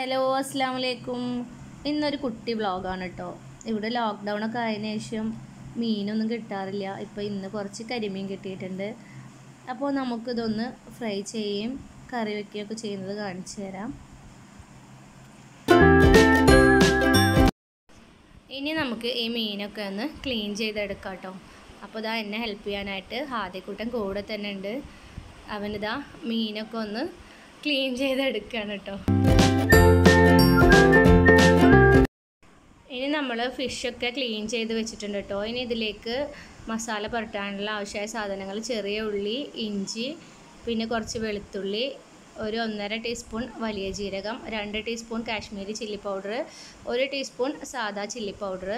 Hello അസ്സാം വലൈക്കും ഇന്നൊരു കുട്ടി വ്ളോഗാണ് കേട്ടോ ഇവിടെ ലോക്ക്ഡൗൺ ഒക്കെ ആയതിനു ശേഷം മീനൊന്നും കിട്ടാറില്ല. ഇപ്പോൾ ഇന്ന് കുറച്ച് കരിമീൻ കിട്ടിയിട്ടുണ്ട്. അപ്പോൾ നമുക്കിതൊന്ന് ഫ്രൈ ചെയ്യുകയും കറി വയ്ക്കുകയൊക്കെ ചെയ്യുന്നത് കാണിച്ചു തരാം. ഇനി നമുക്ക് ഈ മീനൊക്കെ ഒന്ന് ക്ലീൻ ചെയ്തെടുക്കാം കേട്ടോ അപ്പോൾ ഇതാ എന്നെ ഹെൽപ്പ് ചെയ്യാനായിട്ട് ഹാദിക്കുട്ടൻ കൂടെ തന്നെ ഉണ്ട്. അവനിതാ മീനൊക്കെ ഒന്ന് ക്ലീൻ ചെയ്തെടുക്കുകയാണ് കേട്ടോ നമ്മൾ ഫിഷൊക്കെ ക്ലീൻ ചെയ്ത് വെച്ചിട്ടുണ്ട് കേട്ടോ ഇനി ഇതിലേക്ക് മസാല പുരട്ടാനുള്ള ആവശ്യമായ സാധനങ്ങൾ ചെറിയ ഉള്ളി ഇഞ്ചി പിന്നെ കുറച്ച് വെളുത്തുള്ളി ഒരു ഒന്നര ടീസ്പൂൺ വലിയ ജീരകം രണ്ട് ടീസ്പൂൺ കാശ്മീരി ചില്ലി പൗഡർ ഒരു ടീസ്പൂൺ സാദാ ചില്ലി പൗഡർ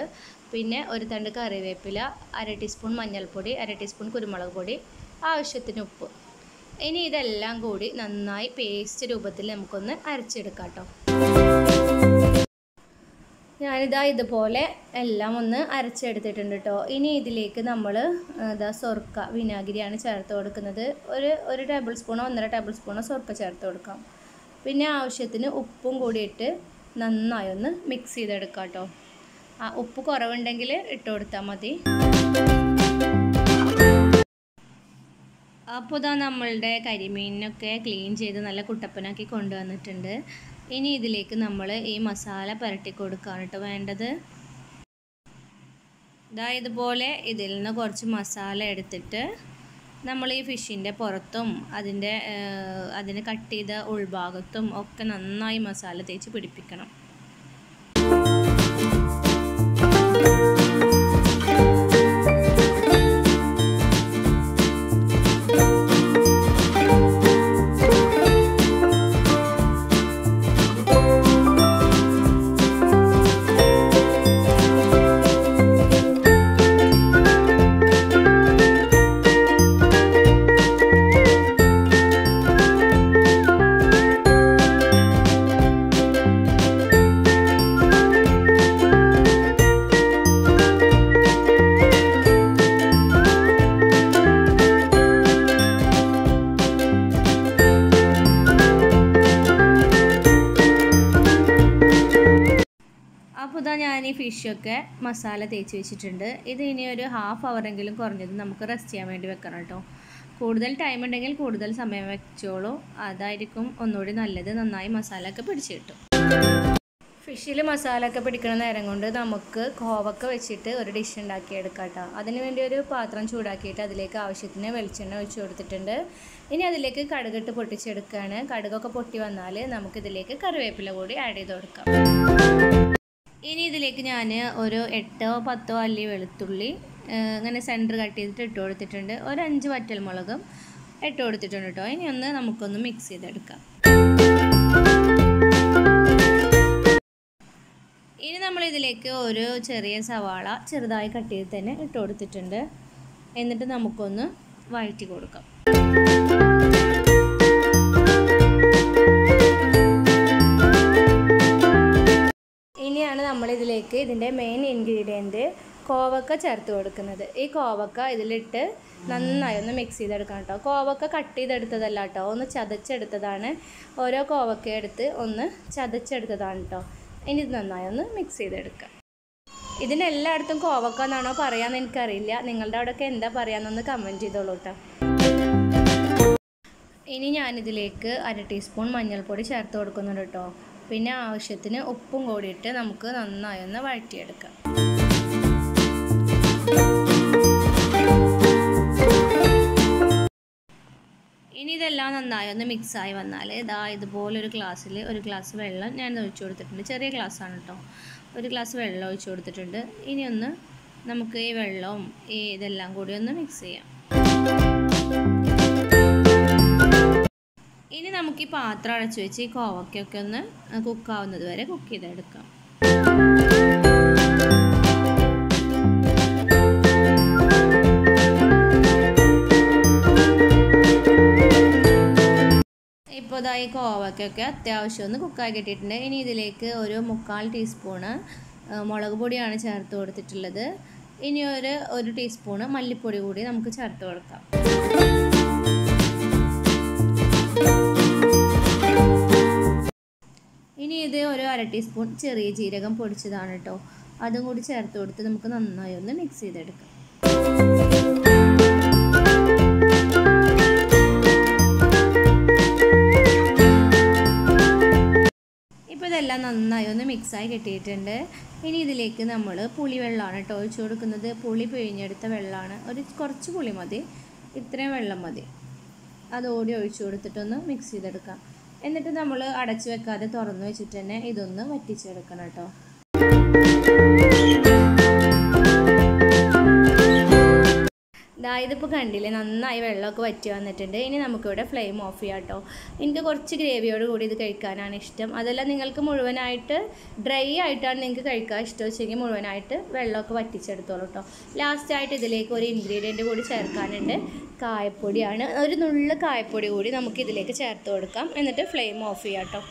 പിന്നെ ഒരു തണ്ട് കറിവേപ്പില അര ടീസ്പൂൺ മഞ്ഞൾപ്പൊടി അര ടീസ്പൂൺ കുരുമുളക് പൊടി ആവശ്യത്തിന് ഉപ്പ്. ഇനി ഇതെല്ലാം കൂടി നന്നായി പേസ്റ്റ് രൂപത്തിൽ നമുക്കൊന്ന് അരച്ചെടുക്കാം കേട്ടോ ഞാനിതാ ഇതുപോലെ എല്ലാം ഒന്ന് അരച്ചെടുത്തിട്ടുണ്ട് കേട്ടോ ഇനി ഇതിലേക്ക് നമ്മൾ ഇതാ സൊർക്ക വിനാഗിരിയാണ് ചേർത്ത് കൊടുക്കുന്നത്. ഒരു ഒരു ടേബിൾ സ്പൂണോ ഒന്നര ടേബിൾ സ്പൂണോ സൊർക്ക ചേർത്ത് കൊടുക്കാം. പിന്നെ ആവശ്യത്തിന് ഉപ്പും കൂടിയിട്ട് നന്നായി ഒന്ന് മിക്സ് ചെയ്തെടുക്കാം കേട്ടോ ആ ഉപ്പ് കുറവുണ്ടെങ്കിൽ ഇട്ട് കൊടുത്താൽ മതി. അപ്പോൾ ഇതാ നമ്മളുടെ കരിമീനൊക്കെ ക്ലീൻ ചെയ്ത് നല്ല കുട്ടപ്പനാക്കി കൊണ്ടുവന്നിട്ടുണ്ട്. ഇനി ഇതിലേക്ക് നമ്മൾ ഈ മസാല പുരട്ടി കൊടുക്കുകയാണ് കേട്ടോ വേണ്ടത്. ഇതാ ഇതുപോലെ ഇതിൽ നിന്ന് കുറച്ച് മസാല എടുത്തിട്ട് നമ്മൾ ഈ ഫിഷിന്റെ പുറത്തും അതിന്റെ അതിന് കട്ട് ചെയ്ത ഉൾഭാഗത്തും ഒക്കെ നന്നായി മസാല തേച്ച് പിടിപ്പിക്കണം. ഫിഷൊക്കെ മസാല തേച്ച് വെച്ചിട്ടുണ്ട്. ഇത് ഇനി ഒരു ഹാഫ് അവറെങ്കിലും കുറഞ്ഞത് നമുക്ക് റെസ്റ്റ് ചെയ്യാൻ വേണ്ടി വെക്കണം കേട്ടോ. കൂടുതൽ ടൈം ഉണ്ടെങ്കിൽ കൂടുതൽ സമയം വെച്ചോളൂ. അതായിരിക്കും ഒന്നുകൂടി നല്ലത്. നന്നായി മസാല ഒക്കെ പിടിച്ച് കിട്ടും. ഫിഷിൽ മസാല ഒക്കെ പിടിക്കുന്ന നേരം കൊണ്ട് നമുക്ക് കോവക്ക വെച്ചിട്ട് ഒരു ഡിഷ് ഉണ്ടാക്കിയെടുക്കാം കേട്ടോ. അതിന് വേണ്ടി ഒരു പാത്രം ചൂടാക്കിയിട്ട് അതിലേക്ക് ആവശ്യത്തിന് വെളിച്ചെണ്ണ ഒഴിച്ചു കൊടുത്തിട്ടുണ്ട്. ഇനി അതിലേക്ക് കടുകിട്ട് പൊട്ടിച്ചെടുക്കുകയാണ് കടുകൊക്കെ പൊട്ടി വന്നാൽ നമുക്കിതിലേക്ക് കറിവേപ്പില കൂടി ആഡ് ചെയ്ത് കൊടുക്കാം. ഇനി ഇതിലേക്ക് ഞാൻ ഒരു എട്ടോ പത്തോ അല്ലി വെളുത്തുള്ളി ഇങ്ങനെ സെന്റർ കട്ട് ചെയ്തിട്ട് ഇട്ട് കൊടുത്തിട്ടുണ്ട്. ഒരു അഞ്ച് വറ്റൽമുളകും ഇട്ട് കൊടുത്തിട്ടുണ്ട് കേട്ടോ ഇനി ഒന്ന് നമുക്കൊന്ന് മിക്സ് ചെയ്തെടുക്കാം. ഇനി നമ്മൾ ഇതിലേക്ക് ഒരു ചെറിയ സവാള ചെറുതായി കട്ട് ചെയ്ത് തന്നെ ഇട്ട് കൊടുത്തിട്ടുണ്ട്. എന്നിട്ട് നമുക്കൊന്ന് വഴറ്റി കൊടുക്കാം. ഇനിയാണ് നമ്മളിതിലേക്ക് ഇതിന്റെ മെയിൻ ഇൻഗ്രീഡിയന്റ് കോവക്ക ചേർത്ത് കൊടുക്കുന്നത്. ഈ കോവക്ക ഇതിലിട്ട് നന്നായി ഒന്ന് മിക്സ് ചെയ്തെടുക്കണം കേട്ടോ. കോവക്ക കട്ട് ചെയ്തെടുത്തതല്ല കേട്ടോ. ഒന്ന് ചതച്ചെടുത്തതാണ്. ഓരോ കോവക്ക എടുത്ത് ഒന്ന് ചതച്ചെടുത്തതാണ് കേട്ടോ. ഇനി ഇത് നന്നായി ഒന്ന് മിക്സ് ചെയ്തെടുക്കുക ഇതിനെല്ലായിടത്തും കോവക്ക എന്നാണോ പറയാമെന്ന് എനിക്കറിയില്ല. നിങ്ങളുടെ അവിടെയൊക്കെ എന്താ പറയാമെന്നൊന്ന് കമന്റ് ചെയ്തോളൂ കേട്ടോ. ഇനി ഞാനിതിലേക്ക് അര ടീസ്പൂൺ മഞ്ഞൾപ്പൊടി ചേർത്ത് കൊടുക്കുന്നുണ്ട് കേട്ടോ. പിന്നെ ആവശ്യത്തിന് ഉപ്പും കൂടി ഇട്ട് നമുക്ക് നന്നായി ഒന്ന് വഴറ്റിയെടുക്കാം. ഇനി ഇതെല്ലാം നന്നായി ഒന്ന് മിക്സായി വന്നാൽ ഇതാ ഇതുപോലൊരു ഗ്ലാസ്സിൽ ഒരു ഗ്ലാസ് വെള്ളം ഞാൻ ഒഴിച്ചു കൊടുത്തിട്ടുണ്ട്. ചെറിയ ഗ്ലാസ്സാണ് കേട്ടോ ഒരു ഗ്ലാസ് വെള്ളം ഒഴിച്ചു കൊടുത്തിട്ടുണ്ട്. ഇനി ഒന്ന് നമുക്ക് ഈ വെള്ളവും ഈ ഇതെല്ലാം കൂടി ഒന്ന് മിക്സ് ചെയ്യാം. ഇനി നമുക്ക് ഈ പാത്രം അടച്ചു വെച്ച് ഈ കോവയ്ക്കൊക്കെ ഒന്ന് കുക്കാവുന്നത് വരെ കുക്ക് ചെയ്തെടുക്കാം. ഇപ്പോൾ ഇതാ ഈ അത്യാവശ്യം ഒന്ന് കുക്കായി കിട്ടിയിട്ടുണ്ട്. ഇനി ഇതിലേക്ക് ഒരു മുക്കാൽ ടീസ്പൂണ് മുളക് പൊടിയാണ് ചേർത്ത് കൊടുത്തിട്ടുള്ളത്. ഇനി ഒരു ഒരു ടീസ്പൂണ് മല്ലിപ്പൊടി കൂടി നമുക്ക് ചേർത്ത് കൊടുക്കാം. ഇനി ഇത് ഒരു അര ടീസ്പൂൺ ചെറിയ ജീരകം പൊടിച്ചതാണ് കേട്ടോ അതും കൂടി ചേർത്ത് കൊടുത്ത് നമുക്ക് നന്നായി ഒന്ന് മിക്സ് ചെയ്തെടുക്കാം. ഇപ്പോൾ ഇതെല്ലാം നന്നായി ഒന്ന് മിക്സായി കിട്ടിയിട്ടുണ്ട്. ഇനി ഇതിലേക്ക് നമ്മൾ പുളി വെള്ളമാണ് കേട്ടോ ഒഴിച്ചു കൊടുക്കുന്നത്. പുളി പിഴിഞ്ഞെടുത്ത വെള്ളമാണ്. ഒരു കുറച്ച് പുളി മതി. ഇത്രയും വെള്ളം മതി. അത് ഒഴിച്ചു കൊടുത്തിട്ടൊന്ന് മിക്സ് ചെയ്തെടുക്കാം. എന്നിട്ട് നമ്മൾ അടച്ചു വെക്കാതെ തുറന്നു വെച്ചിട്ട് തന്നെ ഇതൊന്ന് വറ്റിച്ചെടുക്കണം കേട്ടോ. ദാ ഇതിപ്പോൾ കണ്ടില്ലേ നന്നായി വെള്ളമൊക്കെ വറ്റി വന്നിട്ടുണ്ട്. ഇനി നമുക്കിവിടെ ഫ്ലെയിം ഓഫ് ചെയ്യാം കേട്ടോ എനിക്ക് കുറച്ച് ഗ്രേവിയോട് കൂടി ഇത് കഴിക്കാനാണ് ഇഷ്ടം. അതല്ല നിങ്ങൾക്ക് മുഴുവനായിട്ട് ഡ്രൈ ആയിട്ടാണ് നിങ്ങൾക്ക് കഴിക്കാൻ ഇഷ്ടം. വെച്ചെങ്കിൽ മുഴുവനായിട്ട് വെള്ളമൊക്കെ വറ്റിച്ചെടുത്തോളൂ കേട്ടോ ലാസ്റ്റായിട്ട് ഇതിലേക്ക് ഒരു ഇൻഗ്രീഡിയന്റ് കൂടി ചേർക്കാനുണ്ട്. കായപ്പൊടിയാണ്. ഒരു നുള്ള കായപ്പൊടി കൂടി നമുക്ക് ഇതിലേക്ക് ചേർത്ത് കൊടുക്കാം. എന്നിട്ട് ഫ്ലെയിം ഓഫ് ചെയ്യാം കേട്ടോ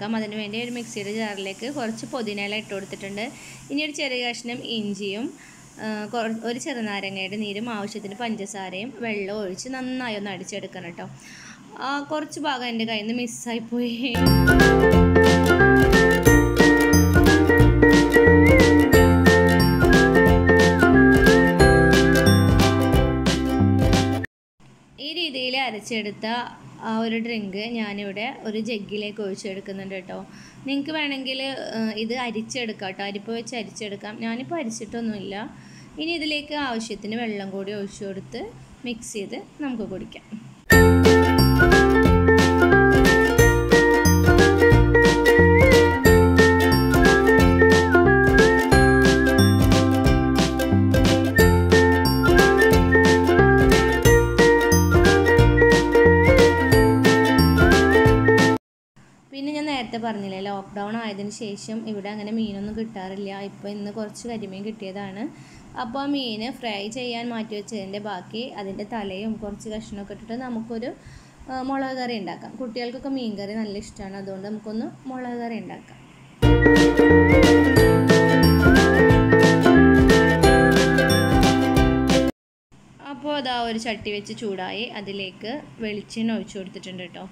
ഉണ്ടാക്കാം. അതിന് വേണ്ടി ഒരു മിക്സിയുടെ ജാറിലേക്ക് കുറച്ച് പുതിനയില ഇട്ട് കൊടുത്തിട്ടുണ്ട്. ഇനി ഒരു ചെറിയ കഷ്ണം ഇഞ്ചിയും ഒരു ചെറുനാരങ്ങയുടെ നീരും ആവശ്യത്തിന് പഞ്ചസാരയും വെള്ളവും ഒഴിച്ച് നന്നായി ഒന്ന് അടിച്ചെടുക്കണം കേട്ടോ. കുറച്ച് ഭാഗം എന്റെ കയ്യിൽ നിന്ന് മിസ്സായിപ്പോയി ഈ രീതിയിൽ അരച്ചെടുത്ത ആ ഒരു ഡ്രിങ്ക് ഞാനിവിടെ ഒരു ജഗ്ഗിലേക്ക് ഒഴിച്ചെടുക്കുന്നുണ്ട് കേട്ടോ. നിങ്ങൾക്ക് വേണമെങ്കിൽ ഇത് അരിച്ചെടുക്കാം കേട്ടോ. അരിപ്പ് വെച്ച് അരിച്ചെടുക്കാം. ഞാനിപ്പോൾ അരിച്ചിട്ടൊന്നുമില്ല. ഇനി ഇതിലേക്ക് ആവശ്യത്തിന് വെള്ളം കൂടി ഒഴിച്ചു കൊടുത്ത് മിക്സ് ചെയ്ത് നമുക്ക് കുടിക്കാം. ശേഷം ഇവിടെ അങ്ങനെ മീനൊന്നും കിട്ടാറില്ല. ഇപ്പോൾ ഇന്ന് കുറച്ച് കരിമീൻ കിട്ടിയതാണ്. അപ്പോൾ ആ മീൻ ഫ്രൈ ചെയ്യാൻ മാറ്റി വെച്ചതിന്റെ ബാക്കി അതിന്റെ തലയും കുറച്ച് കഷ്ണമൊക്കെ ഇട്ടിട്ട് നമുക്കൊരു മുളക് കറി ഉണ്ടാക്കാം. കുട്ടികൾക്കൊക്കെ മീൻ കറി നല്ല ഇഷ്ടമാണ് അതുകൊണ്ട് നമുക്കൊന്ന് മുളക് കറി ഉണ്ടാക്കാം. അപ്പോൾ അതാ ഒരു ചട്ടി വെച്ച് ചൂടായി അതിലേക്ക് വെളിച്ചെണ്ണ ഒഴിച്ചു കൊടുത്തിട്ടുണ്ട് കേട്ടോ.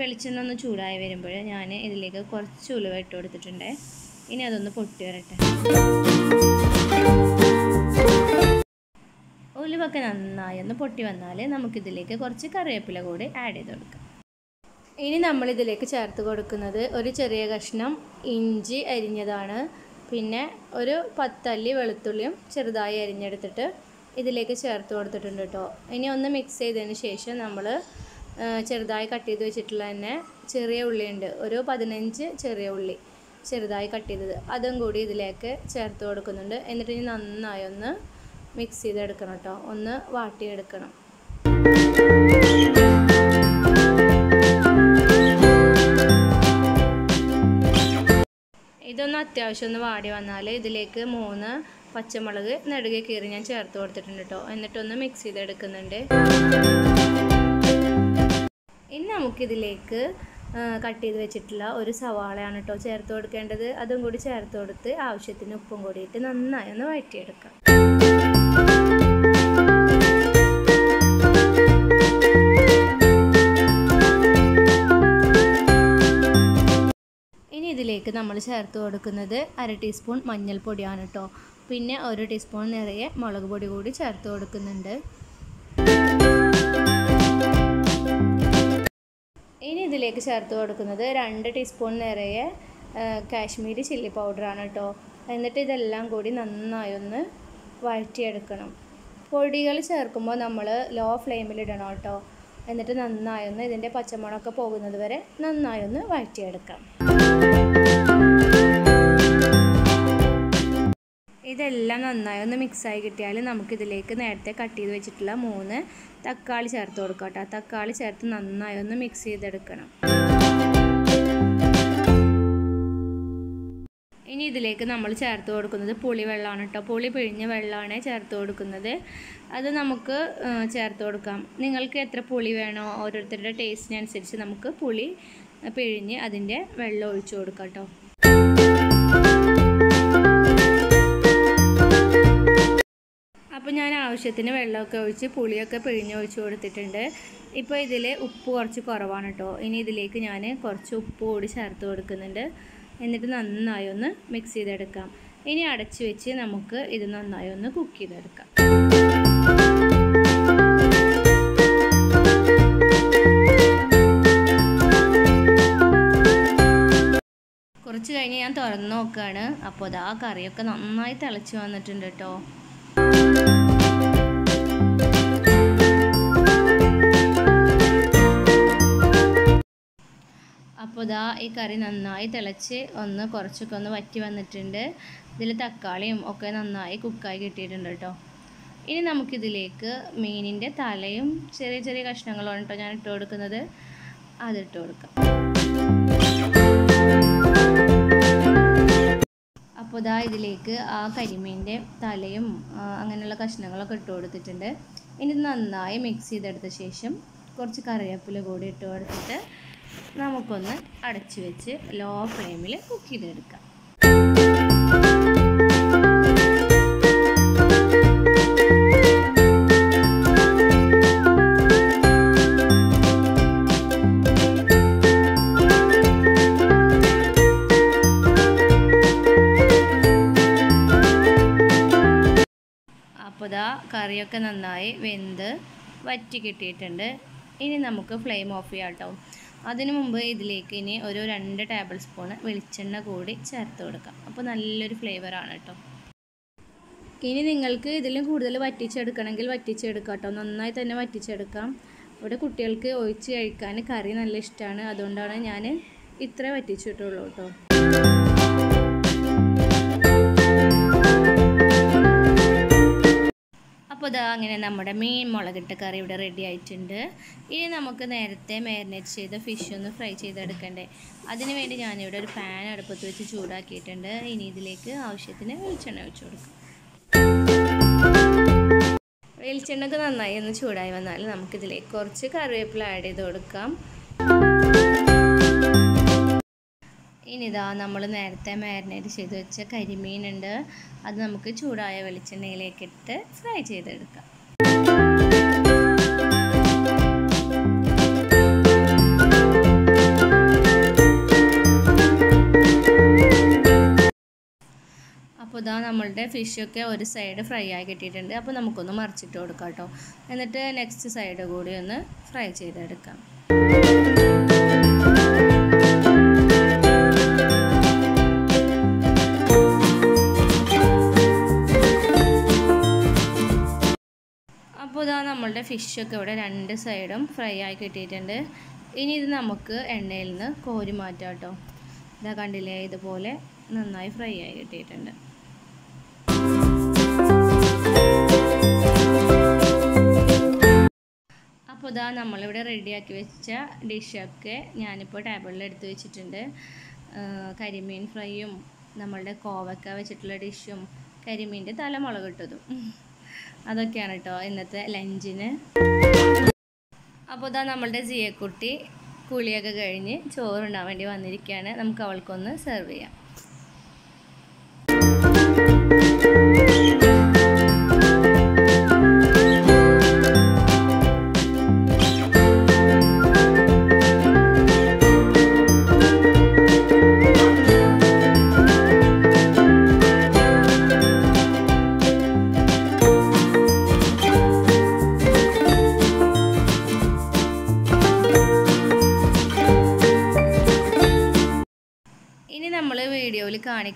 വെളിച്ചെണ്ണ ഒന്ന് ചൂടായി വരുമ്പോൾ ഞാൻ ഇതിലേക്ക് കുറച്ച് ഉലുവ ഇട്ട് കൊടുത്തിട്ടുണ്ട്. ഇനി അതൊന്ന് പൊട്ടി വരട്ടെ. ഉലുവൊക്കെ നന്നായി ഒന്ന് പൊട്ടി വന്നാൽ നമുക്കിതിലേക്ക് കുറച്ച് കറിവേപ്പില കൂടി ആഡ് ചെയ്ത് കൊടുക്കാം. ഇനി നമ്മളിതിലേക്ക് ചേർത്ത് കൊടുക്കുന്നത് ഒരു ചെറിയ കഷ്ണം ഇഞ്ചി അരിഞ്ഞതാണ്. പിന്നെ ഒരു പത്തല്ലി വെളുത്തുള്ളിയും ചെറുതായി അരിഞ്ഞെടുത്തിട്ട് ഇതിലേക്ക് ചേർത്ത് കൊടുത്തിട്ടുണ്ട് കേട്ടോ ഇനി ഒന്ന് മിക്സ് ചെയ്തതിന് ശേഷം നമ്മൾ ചെറുതായി കട്ട് ചെയ്ത് വെച്ചിട്ടുള്ള തന്നെ ചെറിയ ഉള്ളിയുണ്ട്. ഒരു പതിനഞ്ച് ചെറിയ ഉള്ളി ചെറുതായി കട്ട് ചെയ്തത്. അതും കൂടി ഇതിലേക്ക് ചേർത്ത് കൊടുക്കുന്നുണ്ട്. എന്നിട്ട് ഇനി നന്നായി ഒന്ന് മിക്സ് ചെയ്തെടുക്കണം കേട്ടോ. ഒന്ന് വാട്ടിയെടുക്കണം. ഇതൊന്ന് അത്യാവശ്യം ഒന്ന് വാടി വന്നാൽ ഇതിലേക്ക് മൂന്ന് പച്ചമുളക് നെടുകെ കീറി ഞാൻ ചേർത്ത് കൊടുത്തിട്ടുണ്ട് കേട്ടോ. എന്നിട്ടൊന്ന് മിക്സ് ചെയ്തെടുക്കുന്നുണ്ട്. ഇനി നമുക്കിതിലേക്ക് കട്ട് ചെയ്ത് വെച്ചിട്ടുള്ള ഒരു സവാളയാണ് കേട്ടോ ചേർത്ത് കൊടുക്കേണ്ടത്. അതും കൂടി ചേർത്ത് കൊടുത്ത് ആവശ്യത്തിന് ഉപ്പും കൂടിയിട്ട് നന്നായി ഒന്ന് വഴറ്റിയെടുക്കാം. ഇനി ഇതിലേക്ക് നമ്മൾ ചേർത്ത് കൊടുക്കുന്നത് അര ടീസ്പൂൺ മഞ്ഞൾപ്പൊടിയാണ് കേട്ടോ പിന്നെ ഒരു ടീസ്പൂൺ നിറയെ മുളക് പൊടി കൂടി ചേർത്ത് കൊടുക്കുന്നുണ്ട്. ഇനി ഇതിലേക്ക് ചേർത്ത് കൊടുക്കുന്നത് രണ്ട് ടീസ്പൂൺ നിറയെ കാശ്മീരി ചില്ലി പൗഡറാണ് കേട്ടോ എന്നിട്ട് ഇതെല്ലാം കൂടി നന്നായി ഒന്ന് വഴറ്റിയെടുക്കണം. പൊടികൾ ചേർക്കുമ്പോൾ നമ്മൾ ലോ ഫ്ലെയിമിൽ ഇടണം കേട്ടോ എന്നിട്ട് നന്നായി ഒന്ന് ഇതിന്റെ പച്ചമുളകൊക്കെ പോകുന്നത് വരെ നന്നായി ഒന്ന് വഴറ്റിയെടുക്കാം. ഇതെല്ലാം നന്നായി ഒന്ന് മിക്സായി കിട്ടിയാൽ നമുക്കിതിലേക്ക് നേരത്തെ കട്ട് ചെയ്ത് വെച്ചിട്ടുള്ള മൂന്ന് തക്കാളി ചേർത്ത് കൊടുക്കാം കേട്ടോ തക്കാളി ചേർത്ത് നന്നായി ഒന്ന് മിക്സ് ചെയ്തെടുക്കണം. ഇനി ഇതിലേക്ക് നമ്മൾ ചേർത്ത് കൊടുക്കുന്നത് പുളി വെള്ളമാണ് കേട്ടോ പുളി പിഴിഞ്ഞ വെള്ളമാണ് ചേർത്ത് കൊടുക്കുന്നത്. അത് നമുക്ക് ചേർത്ത് കൊടുക്കാം. നിങ്ങൾക്ക് എത്ര പുളി വേണോ ഓരോരുത്തരുടെ ടേസ്റ്റിനനുസരിച്ച് നമുക്ക് പുളി പിഴിഞ്ഞ് അതിന്റെ വെള്ളം ഒഴിച്ചു കൊടുക്കാം കേട്ടോ അപ്പോൾ ഞാൻ ആവശ്യത്തിന് വെള്ളമൊക്കെ ഒഴിച്ച് പുളിയൊക്കെ പിഴിഞ്ഞ് ഒഴിച്ച് കൊടുത്തിട്ടുണ്ട്. ഇപ്പോൾ ഇതിൽ ഉപ്പ് കുറച്ച് കുറവാണ് കേട്ടോ ഇനി ഇതിലേക്ക് ഞാൻ കുറച്ച് ഉപ്പ് കൂടി ചേർത്ത് കൊടുക്കുന്നുണ്ട്. എന്നിട്ട് നന്നായി ഒന്ന് മിക്സ് ചെയ്തെടുക്കാം. ഇനി അടച്ചു വെച്ച് നമുക്ക് ഇത് നന്നായി ഒന്ന് കുക്ക് ചെയ്തെടുക്കാം. കുറച്ച് കഴിഞ്ഞ് ഞാൻ തുറന്ന് നോക്കുകയാണ് അപ്പോൾ അത് ആ കറിയൊക്കെ നന്നായി തിളച്ച് വന്നിട്ടുണ്ട് കേട്ടോ ഇതാ ഈ കറി നന്നായി തിളച്ച് ഒന്ന് കുറച്ചൊക്കെ ഒന്ന് വറ്റി വന്നിട്ടുണ്ട്. ഇതിൽ തക്കാളിയും ഒക്കെ നന്നായി കുക്കായി കിട്ടിയിട്ടുണ്ട് കേട്ടോ. ഇനി നമുക്കിതിലേക്ക് മീനിന്റെ തലയും ചെറിയ ചെറിയ കഷ്ണങ്ങളാണ് കേട്ടോ ഞാൻ ഇട്ട് കൊടുക്കുന്നത്. അതിട്ട് കൊടുക്കാം. അപ്പോൾ ഇതാ ഇതിലേക്ക് ആ കരിമീന്റെ തലയും അങ്ങനെയുള്ള കഷ്ണങ്ങളൊക്കെ ഇട്ട് കൊടുത്തിട്ടുണ്ട്. ഇനി നന്നായി മിക്സ് ചെയ്തെടുത്ത ശേഷം കുറച്ച് കറിവേപ്പില കൂടി ഇട്ട് കൊടുത്തിട്ട് നമുക്കൊന്ന് അടച്ചു വെച്ച് ലോ ഫ്ലെയിമിൽ കുക്ക് ചെയ്തെടുക്കാം. അപ്പോൾ കറിയൊക്കെ നന്നായി വെന്ത് വറ്റി കിട്ടിയിട്ടുണ്ട്. ഇനി നമുക്ക് ഫ്ലെയിം ഓഫ് ചെയ്യാം കേട്ടോ അതിനു മുമ്പ് ഇതിലേക്ക് ഇനി ഒരു രണ്ട് ടേബിൾ സ്പൂൺ വെളിച്ചെണ്ണ കൂടി ചേർത്ത് കൊടുക്കാം. അപ്പോൾ നല്ലൊരു ഫ്ലേവറാണ് കേട്ടോ ഇനി നിങ്ങൾക്ക് ഇതിലും കൂടുതൽ വറ്റിച്ചെടുക്കണമെങ്കിൽ വറ്റിച്ചെടുക്കാം കേട്ടോ നന്നായി തന്നെ വറ്റിച്ചെടുക്കാം. ഇവിടെ കുട്ടികൾക്ക് ഒഴിച്ച് കഴിക്കാൻ കറി നല്ല ഇഷ്ടമാണ് അതുകൊണ്ടാണ് ഞാൻ ഇത്ര വറ്റിച്ചിട്ടുള്ളൂ കേട്ടോ അപ്പോൾ ഇതാ അങ്ങനെ നമ്മുടെ മീൻ മുളകിട്ട കറി ഇവിടെ റെഡി ആയിട്ടുണ്ട്. ഇനി നമുക്ക് നേരത്തെ മാരിനേറ്റ് ചെയ്ത ഫിഷ് ഒന്ന് ഫ്രൈ ചെയ്തെടുക്കണ്ടേ. അതിന് വേണ്ടി ഞാനിവിടെ ഒരു പാൻ അടുപ്പത്ത് വെച്ച് ചൂടാക്കിയിട്ടുണ്ട്. ഇനി ഇതിലേക്ക് ആവശ്യത്തിന് വെളിച്ചെണ്ണ ഒഴിച്ചു കൊടുക്കും. വെളിച്ചെണ്ണക്ക് നന്നായി ഒന്ന് ചൂടായി വന്നാൽ നമുക്കിതിലേക്ക് കുറച്ച് കറിവേപ്പില ആഡ് ചെയ്ത് കൊടുക്കാം. ഇനി ഇതാ നമ്മൾ നേരത്തെ മാരിനേറ്റ് ചെയ്ത് വെച്ച കരിമീനുണ്ട്. അത് നമുക്ക് ചൂടായ വെളിച്ചെണ്ണയിലേക്ക് ഇട്ട് ഫ്രൈ ചെയ്തെടുക്കാം. അപ്പോൾ ഇതാ നമ്മളുടെ ഫിഷൊക്കെ ഒരു സൈഡ് ഫ്രൈ ആയി കിട്ടിയിട്ടുണ്ട്. അപ്പോൾ നമുക്കൊന്ന് മറിച്ചിട്ട് കൊടുക്കാം കേട്ടോ എന്നിട്ട് നെക്സ്റ്റ് സൈഡ് കൂടി ഒന്ന് ഫ്രൈ ചെയ്തെടുക്കാം. ഫിഷൊക്കെ ഇവിടെ രണ്ട് സൈഡും ഫ്രൈ ആയി കിട്ടിയിട്ടുണ്ട്. ഇനി ഇത് നമുക്ക് എണ്ണയിൽ നിന്ന് കോരി മാറ്റാം കേട്ടോ. ഇതാ കണ്ടില്ലേ ഇതുപോലെ നന്നായി ഫ്രൈ ആയി കിട്ടിയിട്ടുണ്ട്. അപ്പോൾ ഇതാ നമ്മളിവിടെ റെഡിയാക്കി വെച്ച ഡിഷൊക്കെ ഞാനിപ്പോൾ ടേബിളിൽ എടുത്ത് വെച്ചിട്ടുണ്ട്. കരിമീൻ ഫ്രൈയും നമ്മളുടെ കോവക്ക വെച്ചിട്ടുള്ള ഡിഷും കരിമീന്റെ തലമുളക് മുളകിട്ടതും അതൊക്കെയാണ് കേട്ടോ ഇന്നത്തെ ലഞ്ചിന്. അപ്പോൾ ഇതാ നമ്മളുടെ ജിയക്കുട്ടി കുളിയൊക്കെ കഴിഞ്ഞ് ചോറുണ്ടാൻ വേണ്ടി വന്നിരിക്കുകയാണ് നമുക്ക് അവൾക്കൊന്ന് സെർവ് ചെയ്യാം.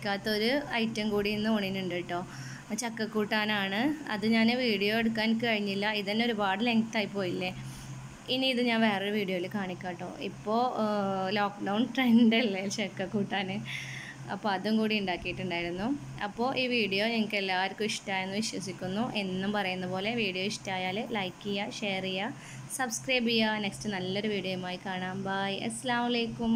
കാണിക്കാത്ത ഐറ്റം കൂടി ഇന്ന് ഊണിനുണ്ട് കേട്ടോ. ചക്കക്കൂട്ടാനാണ്. അത് ഞാൻ വീഡിയോ എടുക്കാൻ കഴിഞ്ഞില്ല. ഇതന്നെ ഒരുപാട് ലെങ്ത് ആയി പോയില്ലേ. ഇനി ഇത് ഞാൻ വേറൊരു വീഡിയോയിൽ കാണിക്കാം കേട്ടോ ഇപ്പോൾ ലോക്ക്ഡൗൺ ട്രെൻഡല്ലേ ചക്കക്കൂട്ടാൻ അപ്പോൾ അതും കൂടി ഉണ്ടാക്കിയിട്ടുണ്ടായിരുന്നു. അപ്പോൾ ഈ വീഡിയോ നിങ്ങൾക്ക് എല്ലാവർക്കും ഇഷ്ടമായെന്ന് വിശ്വസിക്കുന്നു. എന്നും പറയുന്ന പോലെ വീഡിയോ ഇഷ്ടമായാൽ ലൈക്ക് ചെയ്യുക ഷെയർ ചെയ്യുക സബ്സ്ക്രൈബ് ചെയ്യുക നെക്സ്റ്റ് നല്ലൊരു വീഡിയോയുമായി കാണാം. ബായ് അസ്സാം വലൈക്കും